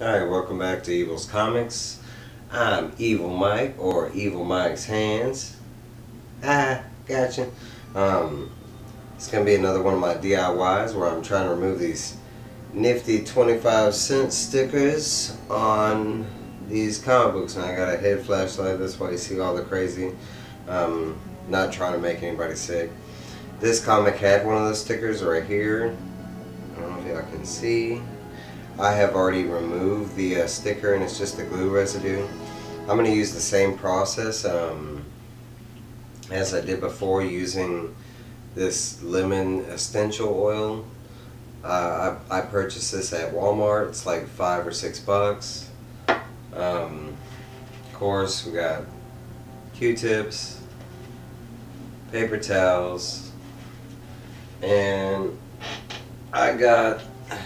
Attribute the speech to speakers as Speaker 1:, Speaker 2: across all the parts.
Speaker 1: Alright, welcome back to Evil's Comics. I'm Evil Mike, or Evil Mike's Hands. Ah, gotcha. Um, it's going to be another one of my DIYs where I'm trying to remove these nifty 25 cent stickers on these comic books. And I got a head flashlight, that's why you see all the crazy. Um, not trying to make anybody sick. This comic had one of those stickers right here. I don't know if y'all can see. I have already removed the uh, sticker and it's just the glue residue. I'm going to use the same process um, as I did before using this lemon essential oil. Uh, I, I, purchased this at Walmart. It's like five or six bucks. Um, of course, we got Q-tips, paper towels, and I got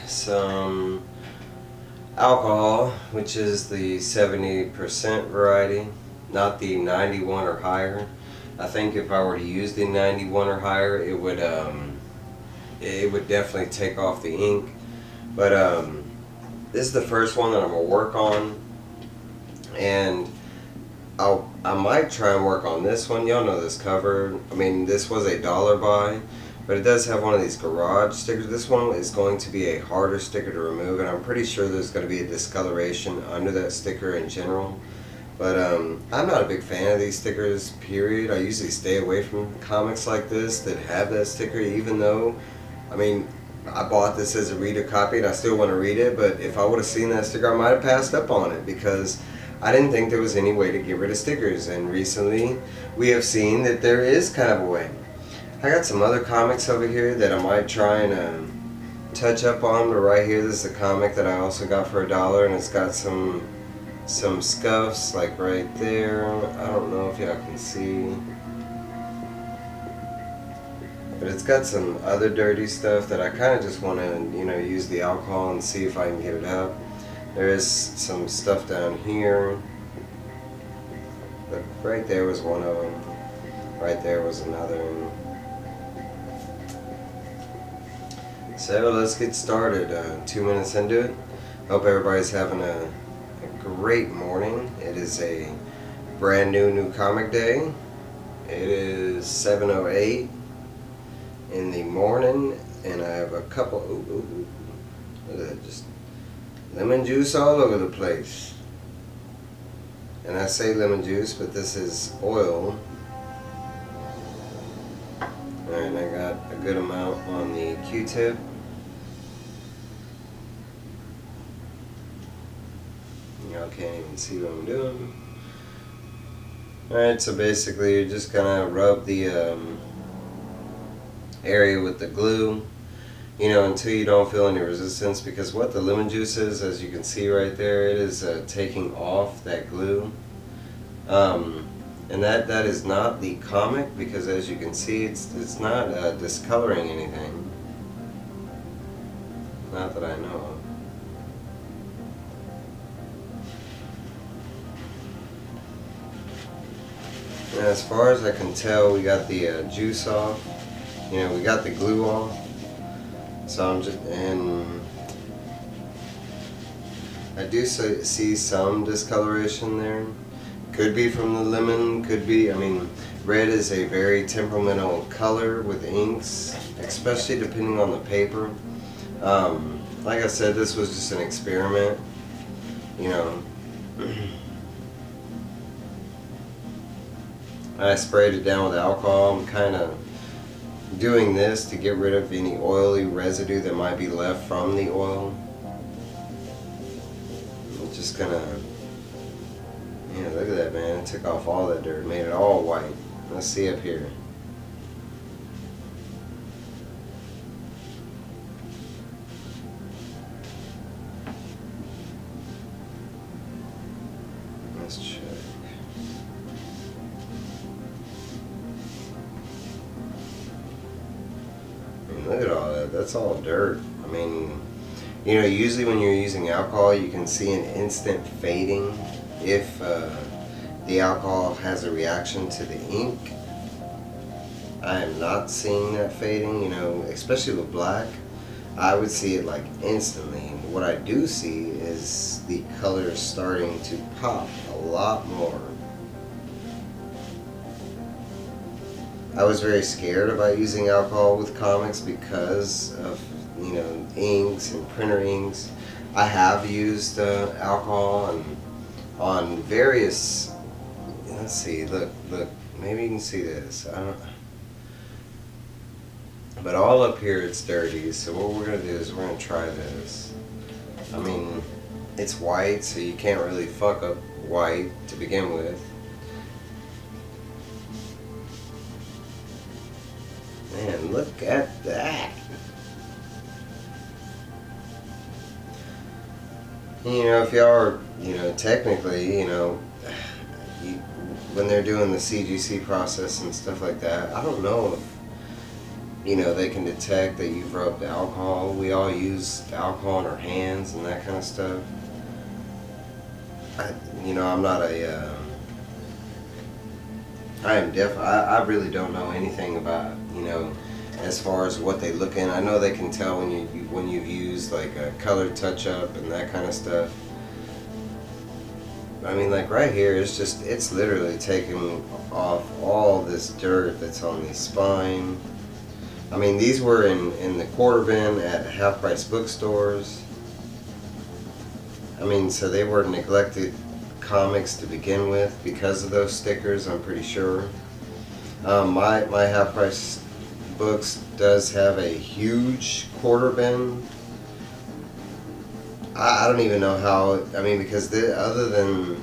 Speaker 1: some alcohol, which is the 70% variety, not the 91 or higher. I think if I were to use the 91 or higher, it would um, it would definitely take off the ink. But um, this is the first one that I'm gonna work on, and I'll I might try and work on this one. Y'all know this cover. I mean, this was a dollar buy. But it does have one of these garage stickers. This one is going to be a harder sticker to remove, and I'm pretty sure there's going to be a discoloration under that sticker in general. But um, I'm not a big fan of these stickers, period. I usually stay away from comics like this that have that sticker, even though, I mean, I bought this as a reader copy and I still want to read it, but if I would have seen that sticker, I might have passed up on it because I didn't think there was any way to get rid of stickers. And recently, we have seen that there is kind of a way. I got some other comics over here that I might try and um, touch up on, but right here this is a comic that I also got for a dollar and it's got some some scuffs like right there. I don't know if y'all can see. But it's got some other dirty stuff that I kind of just want to, you know, use the alcohol and see if I can get it up. There is some stuff down here. But right there was one of them. Right there was another. So let's get started. Uh, two minutes into it. Hope everybody's having a, a, great morning. It is a brand new new comic day. It is 7.08 in the morning and I have a couple, ooh, ooh, ooh, that, just lemon juice all over the place. And I say lemon juice, but this is oil. Alright, I got a good amount on the Q-tip. Can't see what I'm doing. Alright, so basically you're just gonna rub the um, area with the glue, you know, until you don't feel any resistance because what the lemon juice is, as you can see right there, it is uh, taking off that glue. Um, and that that is not the comic because as you can see it's it's not uh, discoloring anything not that I know of and as far as I can tell we got the uh, juice off you know we got the glue off so I'm just and I do see some discoloration there could be from the lemon, could be, I mean, red is a very temperamental color with inks, especially depending on the paper. Um, like I said, this was just an experiment, you know. I sprayed it down with alcohol. I'm kind of doing this to get rid of any oily residue that might be left from the oil. I'm just gonna yeah, look at that, man. It took off all that dirt, made it all white. Let's see up here. Dirt. I mean, you know, usually when you're using alcohol, you can see an instant fading if uh, the alcohol has a reaction to the ink. I am not seeing that fading, you know, especially with black. I would see it like instantly. what I do see is the colors starting to pop a lot more. I was very scared about using alcohol with comics because of you know inks and printer inks. I have used uh, alcohol and on various. Let's see. Look, look. Maybe you can see this. I don't. But all up here it's dirty, so what we're going to do is we're going to try this. I mean, it's white, so you can't really fuck up white to begin with. Man, look at that. You know, if y'all are, you know, technically, you know, you, when they're doing the CGC process and stuff like that, I don't know if you know, they can detect that you've rubbed alcohol. We all use alcohol on our hands and that kind of stuff. I, you know, I'm not a. Uh, I am deaf. I, I really don't know anything about, you know, as far as what they look in. I know they can tell when you when you've used like a color touch up and that kind of stuff. I mean, like right here, it's just it's literally taking off all this dirt that's on the spine I mean, these were in, in the quarter bin at half price bookstores. I mean, so they were neglected comics to begin with because of those stickers, I'm pretty sure. Um, my, my half price books does have a huge quarter bin. I, I don't even know how, I mean, because the, other than,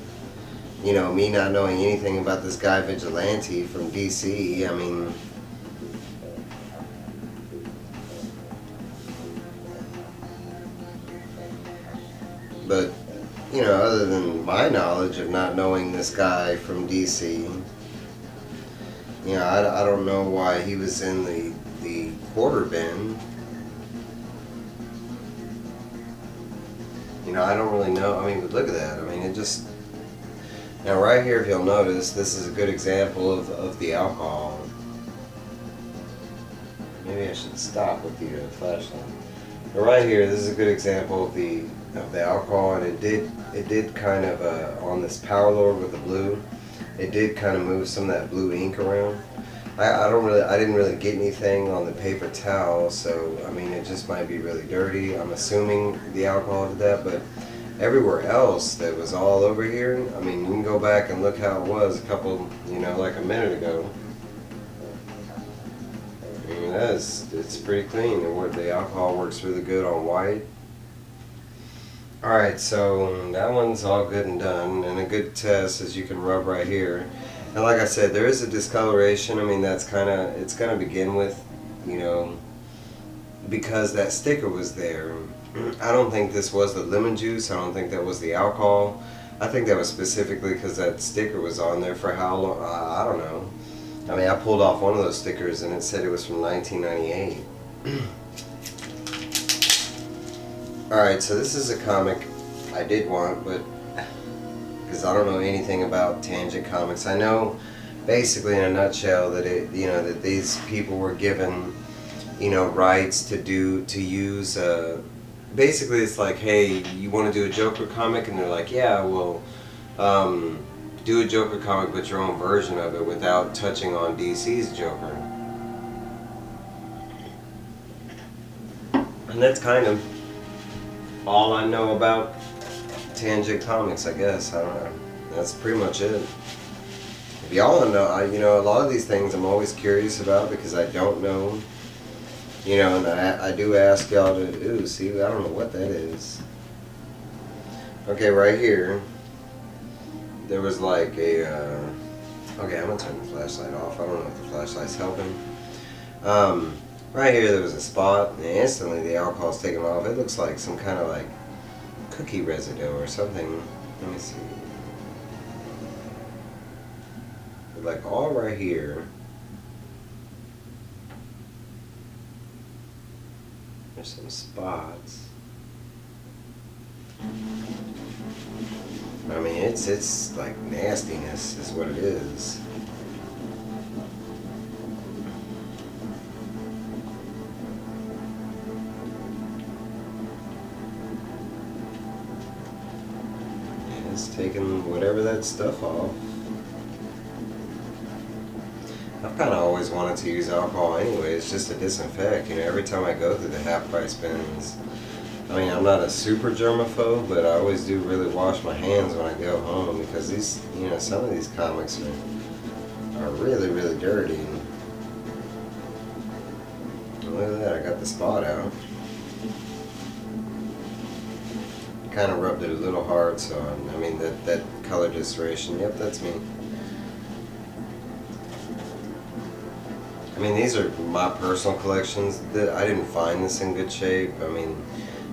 Speaker 1: you know, me not knowing anything about this guy Vigilante from DC, I mean, but you know, other than my knowledge of not knowing this guy from DC, you know, I, I don't know why he was in the the quarter bin. You know, I don't really know. I mean, but look at that. I mean, it just now right here, if you'll notice, this is a good example of, of the alcohol. Maybe I should stop with the uh, flashlight. But right here, this is a good example of the of the alcohol, and it did it did kind of uh, on this Power Lord with the blue, it did kind of move some of that blue ink around. I, I don't really I didn't really get anything on the paper towel, so I mean it just might be really dirty. I'm assuming the alcohol did that, but everywhere else that was all over here, I mean you can go back and look how it was a couple, you know, like a minute ago. I mean, that's it's pretty clean. The alcohol works really good on white. Alright, so that one's all good and done, and a good test is you can rub right here. And like I said, there is a discoloration, I mean that's kind of, it's going to begin with, you know, because that sticker was there. I don't think this was the lemon juice, I don't think that was the alcohol. I think that was specifically because that sticker was on there for how long, uh, I don't know. I mean, I pulled off one of those stickers and it said it was from 1998. Alright, so this is a comic I did want, but because I don't know anything about Tangent Comics. I know basically in a nutshell that it, you know, that these people were given, you know, rights to do, to use, uh, basically it's like, hey, you want to do a Joker comic? And they're like, yeah, well, um, do a Joker comic but your own version of it without touching on DC's Joker. And that's kind of all I know about Tangent Comics, I guess. I don't know. That's pretty much it. If y'all know, I, you know, a lot of these things I'm always curious about because I don't know. You know, and I, I do ask y'all to, ooh, see, I don't know what that is. Okay, right here, there was like a, uh, okay, I'm going to turn the flashlight off. I don't know if the flashlight's helping. Um, Right here there was a spot and instantly the alcohol's taken off. It looks like some kind of like cookie residue or something. Let me see. Like all right here. There's some spots. I mean, it's it's like nastiness is what it is. Whatever that stuff off. I've kind of always wanted to use alcohol anyway. It's just to disinfect. You know, every time I go through the half price bins, I mean, I'm not a super germaphobe, but I always do really wash my hands when I go home because these, you know, some of these comics are, are really, really dirty. And Look at that, I got the spot out. Kind of rubbed it a little hard, so I mean, that, that color distortion, yep, that's me. I mean, these are my personal collections. I didn't find this in good shape. I mean,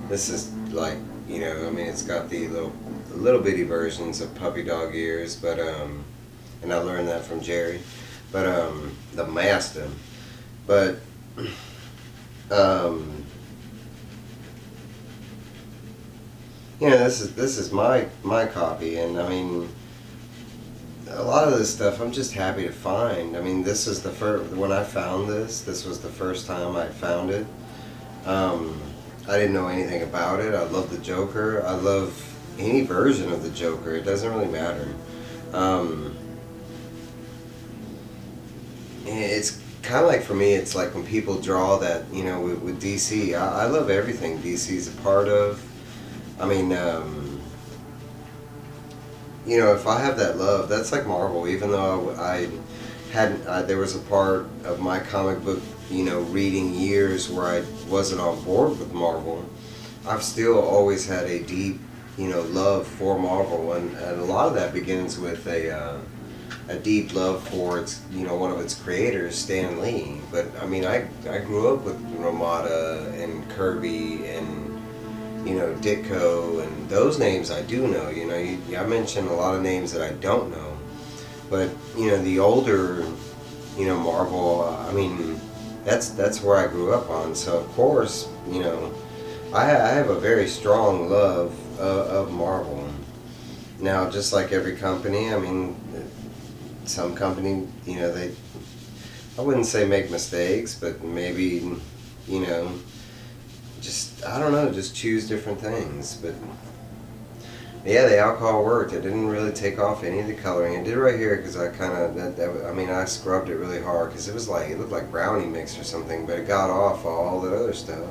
Speaker 1: this is like, you know, I mean, it's got the little, little bitty versions of puppy dog ears, but, um, and I learned that from Jerry, but, um, the Mastin, but, um, you know, this is, this is my, my copy, and I mean, a lot of this stuff I'm just happy to find. I mean, this is the first, when I found this, this was the first time I found it. Um, I didn't know anything about it. I love the Joker. I love any version of the Joker. It doesn't really matter. Um, it's kind of like for me, it's like when people draw that, you know, with, with DC. I, I, love everything DC's a part of. I mean, um, you know, if I have that love, that's like Marvel. Even though I, I hadn't, I, there was a part of my comic book you know, reading years where I wasn't on board with Marvel, I've still always had a deep, you know, love for Marvel, and, and a lot of that begins with a uh, a deep love for its, you know, one of its creators, Stan Lee. But I mean, I I grew up with Romita and Kirby and you know Ditko and those names I do know. You know, you, I mentioned a lot of names that I don't know, but you know, the older, you know, Marvel. I mean that's that's where I grew up on. So of course, you know, I, I have a very strong love of, of Marvel. Now, just like every company, I mean, some company, you know, they, I wouldn't say make mistakes, but maybe, you know, just I don't know, just choose different things, but yeah, the alcohol worked. It didn't really take off any of the coloring. It did right here because I kind of, that, that, I mean, I scrubbed it really hard because it was like, it looked like brownie mix or something, but it got off all that other stuff.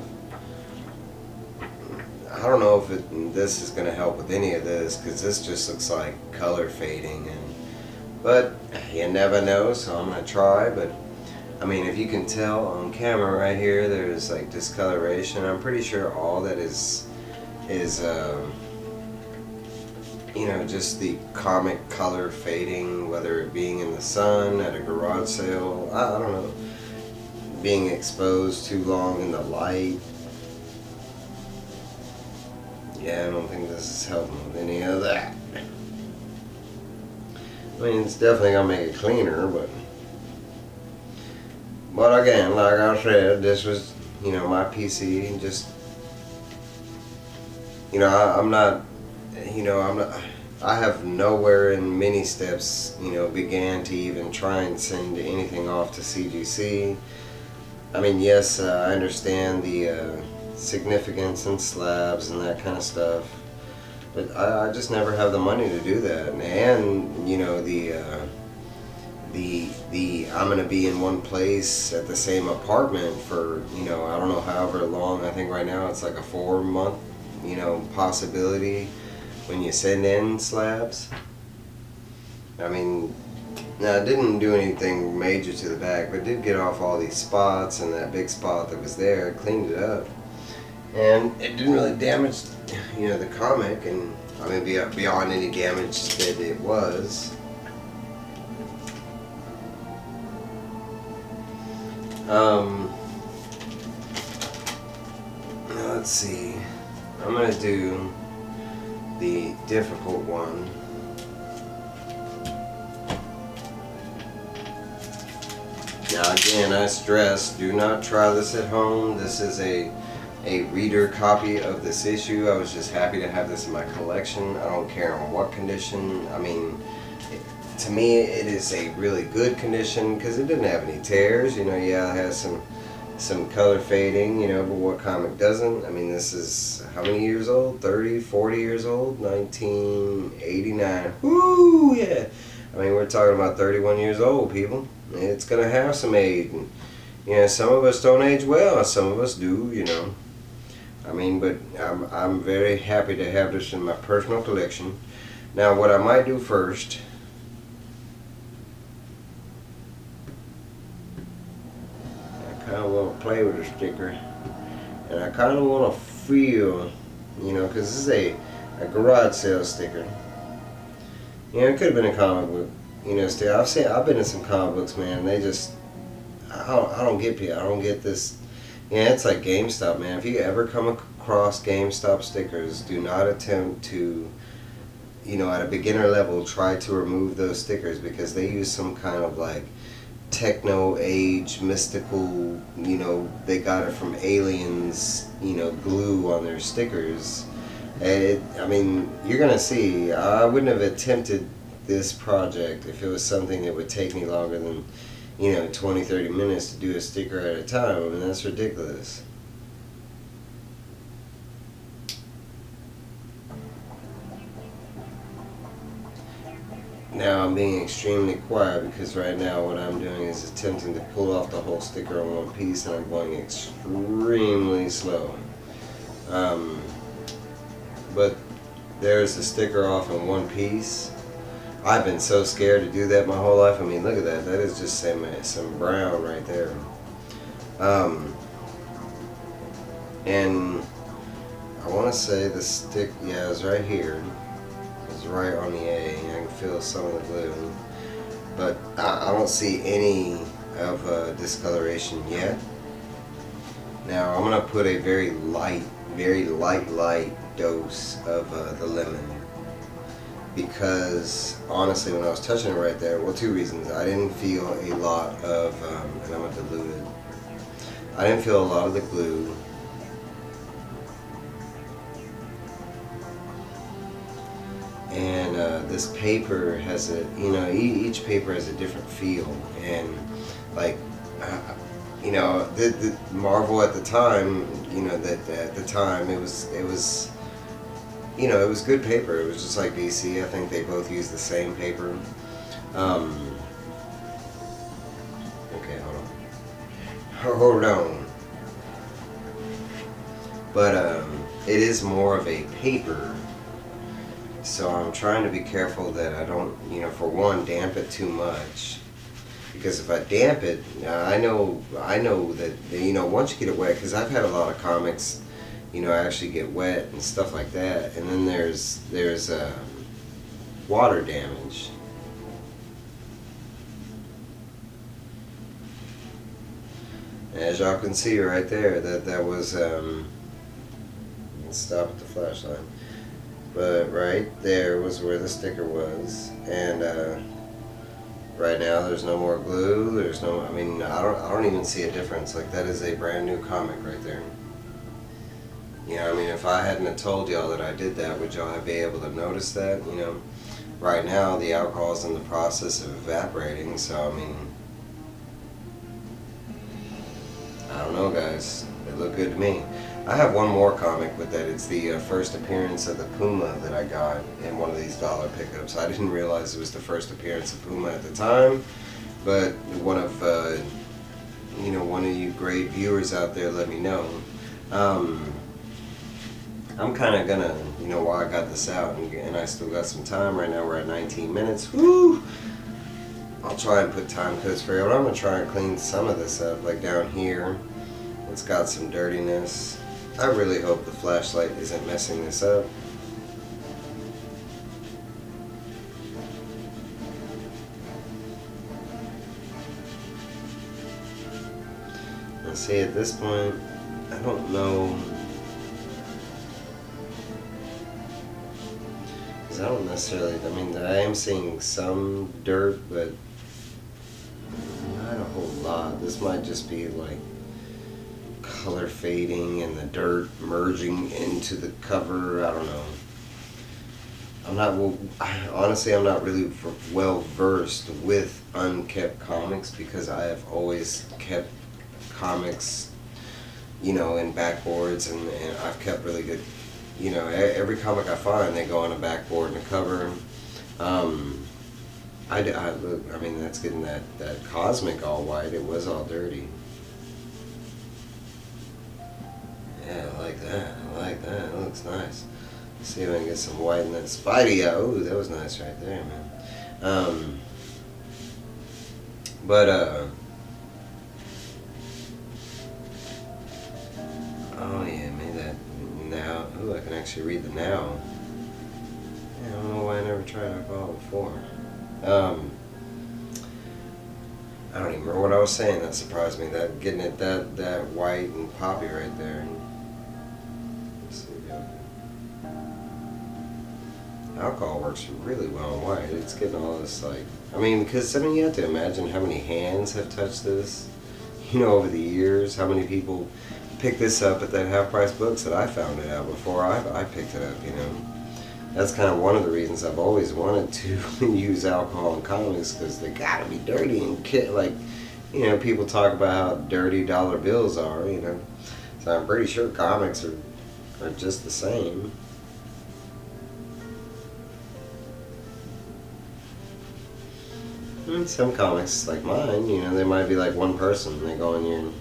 Speaker 1: I don't know if it, this is going to help with any of this because this just looks like color fading. and But you never know, so I'm going to try. But I mean, if you can tell on camera right here, there's like discoloration. I'm pretty sure all that is, is, um, you know, just the comic color fading, whether it being in the sun, at a garage sale, I, I don't know, being exposed too long in the light. Yeah, I don't think this is helping with any of that. I mean, it's definitely going to make it cleaner, but... But again, like I said, this was, you know, my PC, and just... You know, I, I'm not you know, I'm not, I have nowhere in many steps, you know, began to even try and send anything off to CGC. I mean, yes, uh, I understand the uh, significance and slabs and that kind of stuff, but I, I, just never have the money to do that. And, and you know, the uh, the the I'm gonna be in one place at the same apartment for you know I don't know however long. I think right now it's like a four month, you know, possibility when you send in slabs. I mean, now it didn't do anything major to the back, but did get off all these spots and that big spot that was there, cleaned it up. And it didn't really damage, you know, the comic, and I mean, beyond any damage that it was. Um, let's see. I'm gonna do the difficult one. Now again, I stress, do not try this at home. This is a, a reader copy of this issue. I was just happy to have this in my collection. I don't care in what condition. I mean, to me, it is a really good condition because it didn't have any tears. You know, yeah, it has some some color fading, you know, but what comic doesn't? I mean, this is how many years old? 30, 40 years old? 1989. Woo, yeah. I mean, we're talking about 31 years old, people. It's going to have some age. And, you know, some of us don't age well, some of us do, you know. I mean, but I'm, I'm very happy to have this in my personal collection. Now, what I might do first kind of want to play with the sticker. And I kind of want to feel you know because this is a, a garage sale sticker. You know it could have been a comic book you know still I've seen I've been in some comic books man they just I don't, I don't get I don't get this. Yeah it's like GameStop man if you ever come across GameStop stickers do not attempt to you know at a beginner level try to remove those stickers because they use some kind of like techno age mystical you know they got it from aliens you know glue on their stickers. It, I mean you're gonna see. I wouldn't have attempted this project if it was something that would take me longer than you know 20 30 minutes to do a sticker at a time. I mean that's ridiculous Now I'm being extremely quiet because right now what I'm doing is attempting to pull off the whole sticker on one piece and I'm going extremely slow. Um, but there's the sticker off in one piece. I've been so scared to do that my whole life. I mean, look at that. That is just some, some brown right there. Um, and I want to say the stick, yeah, it's right here It's right on the A. Feel some of the glue. But I, I don't see any of uh, discoloration yet. Now I'm going to put a very light, very light, light dose of uh, the lemon. Because honestly, when I was touching it right there, well, two reasons. I didn't feel a lot of, um, and I'm going to dilute it. I didn't feel a lot of the glue and uh, this paper has a you know each paper has a different feel. And like uh, you know the, the Marvel at the time you know that at the time it was it was you know it was good paper. It was just like DC I think they both use the same paper. Um, okay hold on. Hold on. But um, it is more of a paper so I'm trying to be careful that I don't, you know, for one, damp it too much. Because if I damp it, I know, I know that, you know, once you get it wet, because I've had a lot of comics, you know, actually get wet and stuff like that. And then there's, there's uh, water damage. As y'all can see right there, that that was, um, stop at the flashlight but right there was where the sticker was and uh, right now there's no more glue there's no I mean I don't I don't even see a difference like that is a brand new comic right there. You know I mean if I hadn't told y'all that I did that would y'all be able to notice that? You know right now the alcohol is in the process of evaporating so I mean I don't know guys. It looked good to me I have one more comic with that. It's the uh, first appearance of the Puma that I got in one of these dollar pickups. I didn't realize it was the first appearance of Puma at the time, but one of uh, you know one of you great viewers out there let me know. Um, I'm kind of gonna, you know, while I got this out and, and I still got some time right now, we're at 19 minutes. Woo! I'll try and put time codes for you, but I'm gonna try and clean some of this up, like down here. It's got some dirtiness. I really hope the flashlight isn't messing this up. And see at this point, I don't know because I don't necessarily, I mean I am seeing some dirt but not a whole lot. This might just be like color fading and the dirt merging into the cover. I don't know. I'm not well, honestly. I'm not really well versed with unkept comics because I have always kept comics, you know, in backboards, and, and I've kept really good. You know, every comic I find, they go on a backboard and a cover. Um, I, I look. I mean, that's getting that that cosmic all white. It was all dirty. Yeah, I like that. I like that. It looks nice. Let's see if I can get some white in that Spidey. Oh, that was nice right there, man. Um, but uh. Oh yeah, made that now. Ooh, I can actually read the now. Yeah, I don't know why I never tried alcohol before. Um, I don't even remember what I was saying. That surprised me. That getting it that that white and poppy right there. Alcohol works really well on white. It's getting all this like. I mean, because I mean, you have to imagine how many hands have touched this. You know, over the years, how many people picked this up at that half price books that I found it out before I, I picked it up. You know that's kind of one of the reasons I've always wanted to use alcohol in comics because they gotta be dirty and like you know people talk about how dirty dollar bills are you know so I'm pretty sure comics are are just the same. And some comics like mine, you know, they might be like one person. They go in your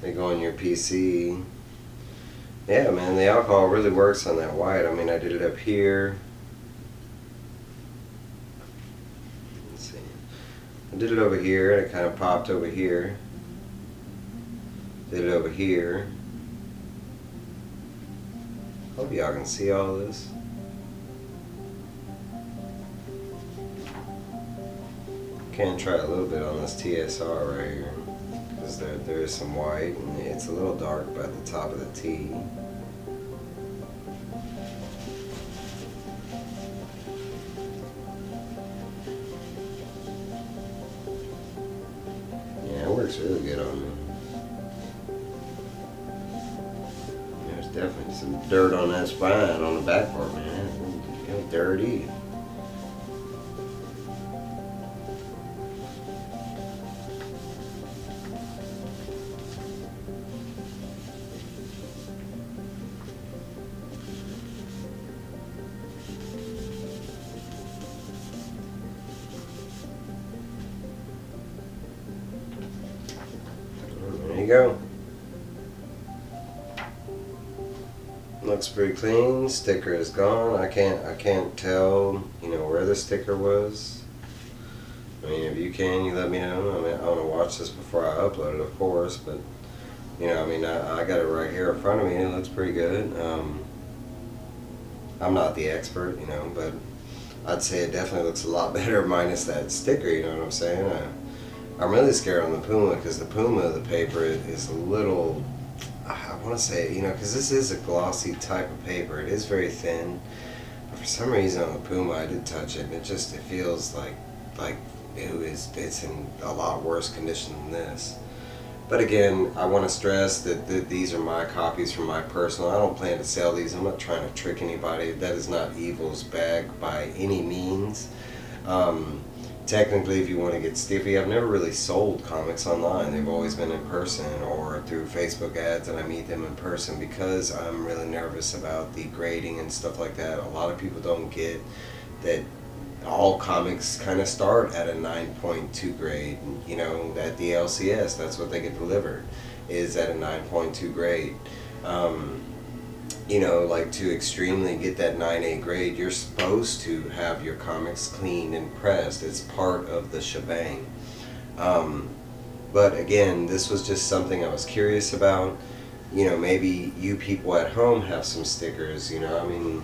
Speaker 1: they go on your PC yeah, man, the alcohol really works on that white. I mean, I did it up here. Let's see. I did it over here, and it kind of popped over here. Did it over here. Hope y'all can see all this. Can try a little bit on this TSR right here because there, there is some white and it's a little dark by the top of the T. Yeah, it works really good on me. There's definitely some dirt on that spine on the back part, man. It's dirty. Go. Looks pretty clean. Sticker is gone. I can't I can't tell you know where the sticker was. I mean, if you can, you let me know. I mean, I want to watch this before I upload it, of course. But you know, I mean, I, I got it right here in front of me. and It looks pretty good. Um, I'm not the expert, you know, but I'd say it definitely looks a lot better minus that sticker. You know what I'm saying? I, I'm really scared on the Puma because the Puma, the paper is a little, I want to say, you know, because this is a glossy type of paper. It is very thin. But for some reason on the Puma, I did touch it and it just, it feels like, like it is, it's in a lot worse condition than this. But again, I want to stress that, that these are my copies from my personal. I don't plan to sell these. I'm not trying to trick anybody. That is not Evil's bag by any means. Um, technically if you want to get stiffy i've never really sold comics online. They've always been in person or through facebook ads and i meet them in person because i'm really nervous about the grading and stuff like that. A lot of people don't get that all comics kind of start at a 9.2 grade you know at the lcs that's what they get delivered is at a 9.2 grade. Um, you know, like to extremely get that 9A grade, you're supposed to have your comics cleaned and pressed. It's part of the shebang. Um, but again, this was just something I was curious about. You know, maybe you people at home have some stickers, you know, I mean,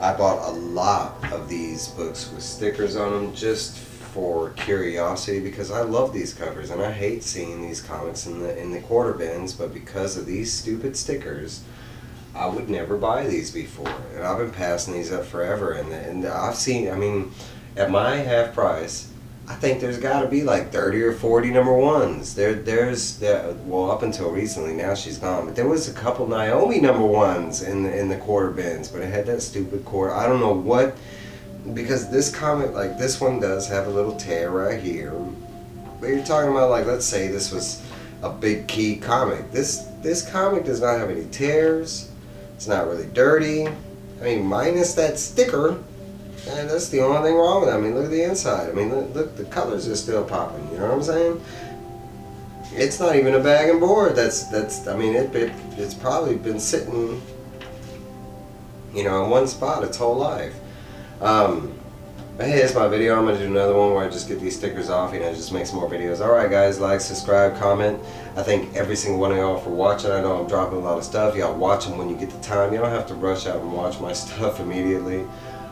Speaker 1: I bought a lot of these books with stickers on them just for curiosity because I love these covers and I hate seeing these comics in the in the quarter bins, but because of these stupid stickers, I would never buy these before, and I've been passing these up forever. And and I've seen, I mean, at my half price, I think there's got to be like thirty or forty number ones. There, there's there, well up until recently. Now she's gone, but there was a couple Naomi number ones in the in the quarter bins, but it had that stupid quarter. I don't know what, because this comic like this one does have a little tear right here. But you're talking about like, let's say this was a big key comic. This this comic does not have any tears. It's not really dirty. I mean, minus that sticker. And that's the only thing wrong with it. I mean, look at the inside. I mean, look, look the colors are still popping. You know what I'm saying? It's not even a bag and board. That's that's. I mean, it, it it's probably been sitting, you know, in one spot its whole life. Um, hey, it's my video. I'm going to do another one where I just get these stickers off, you know, just make some more videos. Alright guys, like, subscribe, comment. I thank every single one of y'all for watching. I know I'm dropping a lot of stuff. Y'all watch them when you get the time. You don't have to rush out and watch my stuff immediately.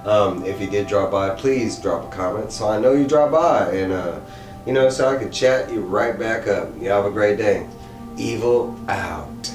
Speaker 1: Um, if you did drop by, please drop a comment so I know you dropped by. And, uh, you know, so I can chat you right back up. Y'all have a great day. Evil out.